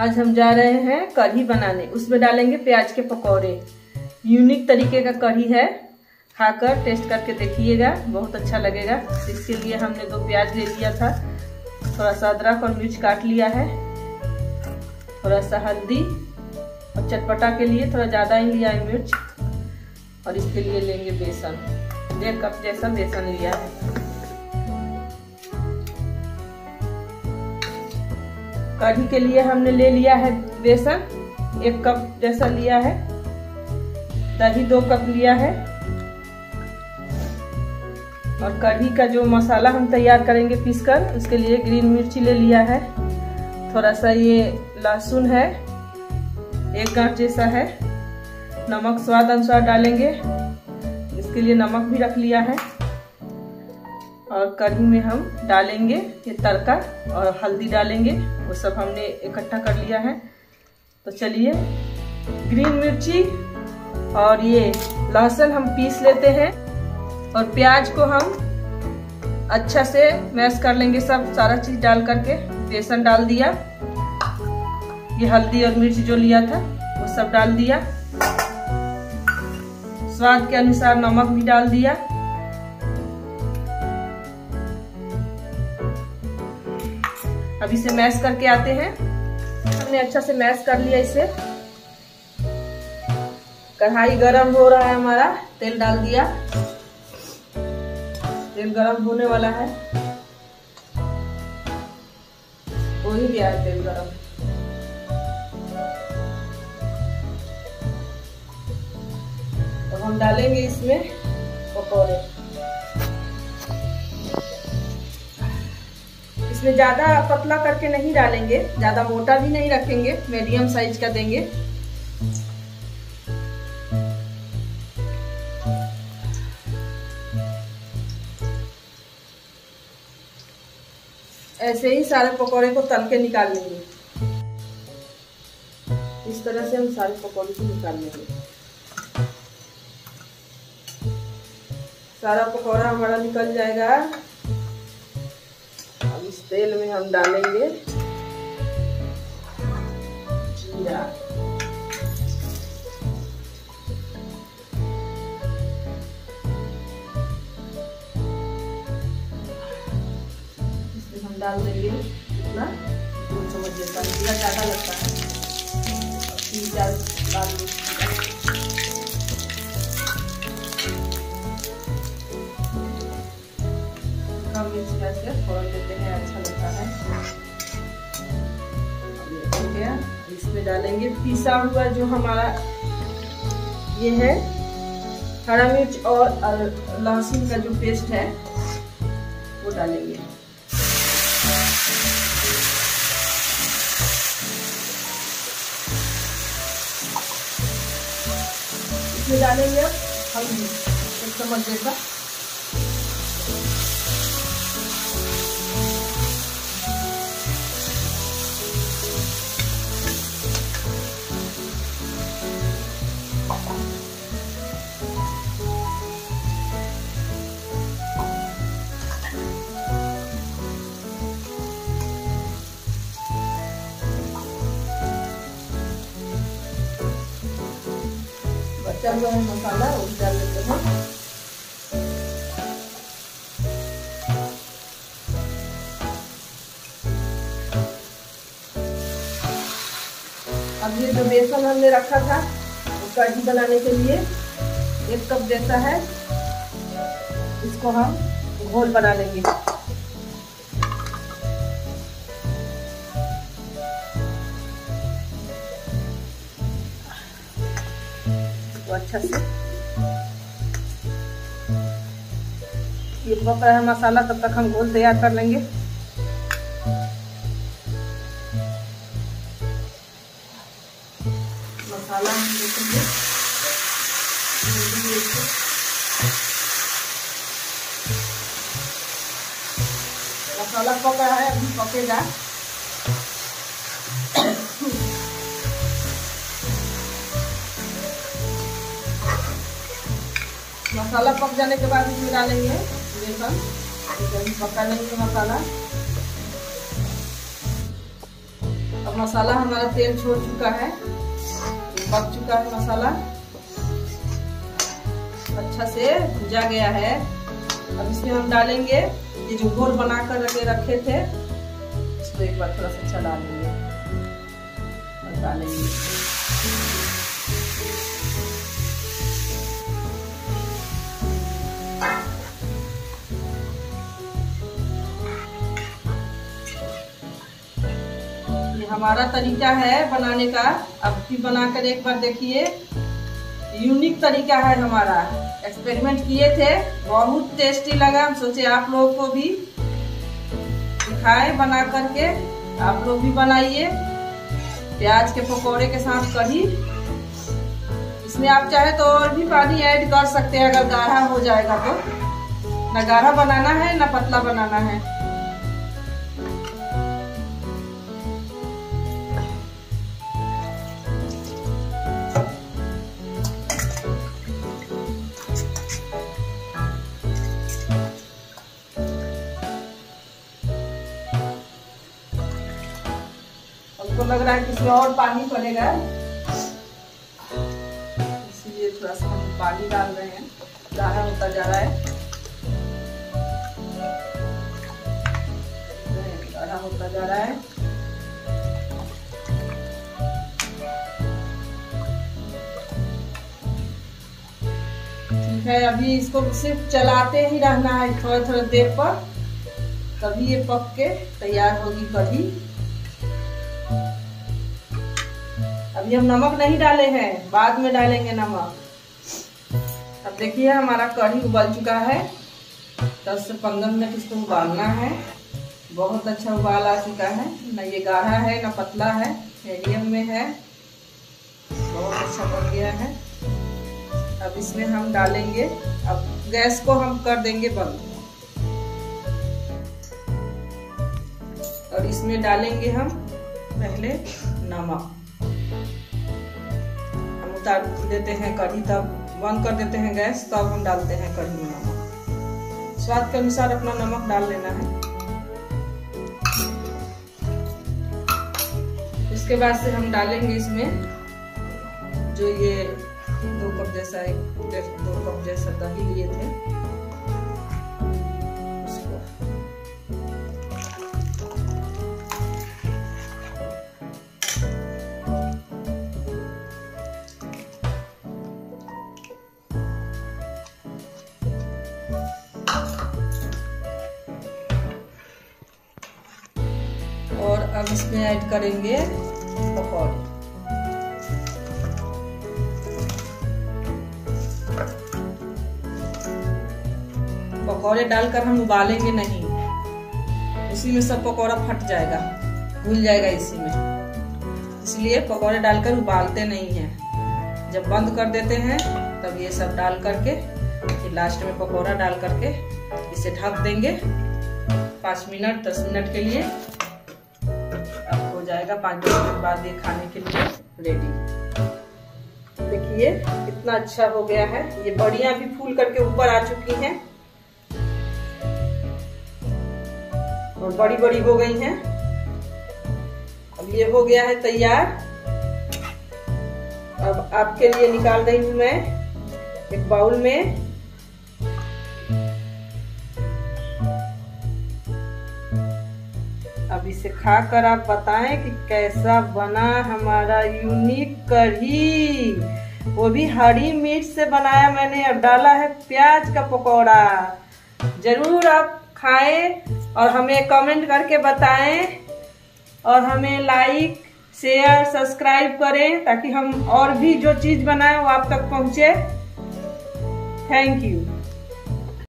आज हम जा रहे हैं कढ़ी बनाने। उसमें डालेंगे प्याज के पकौड़े। यूनिक तरीके का कढ़ी है। खाकर टेस्ट करके देखिएगा। बहुत अच्छा लगेगा। इसके लिए हमने दो प्याज ले लिया था। थोड़ा सा अदरक और मिर्च काट लिया है। थोड़ा सा हल्दी और चटपटा के लिए थोड़ा ज़्यादा ही लिया है मिर्च। और इसके लिए लेंगे बेसन। डेढ़ कप जैसा बेसन लिया है। कढ़ी के लिए हमने ले लिया है बेसन, एक कप जैसा लिया है, दही दो कप लिया है। और कढ़ी का जो मसाला हम तैयार करेंगे पीसकर, उसके लिए ग्रीन मिर्ची ले लिया है। थोड़ा सा ये लहसुन है, एक गांठ जैसा है। नमक स्वाद अनुसार डालेंगे, इसके लिए नमक भी रख लिया है। और कढ़ी में हम डालेंगे, ये तड़का और हल्दी डालेंगे। वो सब हमने इकट्ठा कर लिया है। तो चलिए, ग्रीन मिर्ची और ये लहसुन हम पीस लेते हैं और प्याज को हम अच्छा से मैश कर लेंगे सब, सारा चीज़ डाल करके। बेसन डाल दिया। ये हल्दी और मिर्च जो लिया था, वो सब डाल दिया। स्वाद के अनुसार नमक भी डाल दिया। अब इसे मैश करके आते हैं। हमने अच्छा से मैश कर लिया इसे। कढ़ाई गरम हो रहा है हमारा, तेल डाल दिया। तेल गरम होने वाला है। हो ही गया है तेल गरम। तो हम डालेंगे इसमें पकौड़े। इसमें ज़्यादा पतला करके नहीं डालेंगे, ज़्यादा मोटा भी नहीं रखेंगे मीडियम साइज़ का देंगे। ऐसे ही सारे पकौड़े को तल के निकाल लेंगे। इस तरह से हम सारे पकौड़े को निकाल लेंगे। सारा पकौड़ा हमारा निकल जाएगा। तेल में हम डालेंगे। जीरा हम डाल देंगे इतना। दो चम्मच जैसा ज़्यादा लगता है। कम मिर्च करके फोड़न देते हैं अच्छा लगता है। हो गया। इसमें डालेंगे पिसा हुआ जो हमारा ये है, हरा मिर्च और लहसुन का जो पेस्ट है, वो डालेंगे। इसमें डालेंगे हम एक चम्मच जैसा बचा हुआ है मसाला वो डाल देते हैं। अब ये जो बेसन हमने रखा था, वो कढ़ी बनाने के लिए एक कप जैसा है। इसको हम घोल बना लेंगे। अच्छा से। ये पक रहा है मसाला तब तक हम घोल तैयार कर लेंगे। मसाला मसाला पक रहा है, अभी पकेगा। मसाला पक जाने के बाद इसमें डालेंगे बेसन। पका लेंगे मसाला। अब मसाला हमारा तेल छोड़ चुका है। पक चुका है मसाला। अच्छा से भुजा गया है। अब इसमें हम डालेंगे ये जो घोल बना कर रखे रखे थे, इसको एक बार थोड़ा सा चला लेंगे और डालेंगे। हमारा तरीका है बनाने का। अब भी बनाकर एक बार देखिए। यूनिक तरीका है हमारा। एक्सपेरिमेंट किए थे। बहुत टेस्टी लगा। हम सोचे आप लोगों को भी दिखाए बना करके। आप लोग भी बनाइए। प्याज के पकौड़े के साथ कढ़ी। इसमें आप चाहे तो और भी पानी ऐड कर सकते हैं। अगर गाढ़ा हो जाएगा तो। न गाढ़ा बनाना है, न पतला बनाना है। लग रहा है कि इसमें और पानी पड़ेगा। इसलिए थोड़ा सा हम पानी डाल रहे हैं। गाढ़ा होता जा रहा है। गाढ़ा होता जा रहा है। ठीक है, अभी इसको सिर्फ़ चलाते ही रहना है थोड़ा थोड़ा देर पर। तभी ये पक के तैयार होगी कढ़ी। अभी हम नमक नहीं डाले हैं, बाद में डालेंगे नमक। अब देखिए, हमारा कढ़ी उबल चुका है। दस से पंद्रह मिनट इसको उबालना है। बहुत अच्छा उबाल आ चुका है। न ये गाढ़ा है, न पतला है, मीडियम में है। बहुत अच्छा बन गया है। अब इसमें हम डालेंगे। अब गैस को हम कर देंगे बंद। और इसमें डालेंगे हम पहले नमक। उतार देते हैं कढ़ी, तब बंद कर देते हैं गैस, तब हम डालते हैं कढ़ी में नमक। स्वाद के अनुसार अपना नमक डाल लेना है। उसके बाद से हम डालेंगे इसमें जो ये दो कप जैसा, एक दो कप जैसा दही लिए थे। अब इसमें ऐड करेंगे पकौड़े। पकौड़े डालकर हम उबालेंगे नहीं। उसी में सब पकौड़ा फट जाएगा, घुल जाएगा इसी में। इसलिए पकौड़े डालकर उबालते नहीं हैं। जब बंद कर देते हैं, तब ये सब डाल करके, फिर लास्ट में पकौड़ा डाल करके इसे ढक देंगे। पाँच मिनट, दस मिनट के लिए जाएगा पाँच दस मिनट बाद ये खाने के लिए रेडी देखिए कितना अच्छा हो गया है। ये बड़िया भी फूल करके ऊपर आ चुकी हैं। और बड़ी बड़ी हो गई हैं। अब ये हो गया है तैयार। अब आपके लिए निकाल रही हूँ मैं एक बाउल में। इसे खाकर आप बताएँ कि कैसा बना हमारा यूनिक कढ़ी। वो भी हरी मिर्च से बनाया मैंने। अब डाला है प्याज का पकौड़ा। ज़रूर आप खाएँ और हमें कमेंट करके बताएँ और हमें लाइक शेयर सब्सक्राइब करें ताकि हम और भी जो चीज़ बनाएँ वो आप तक पहुँचे। Thank you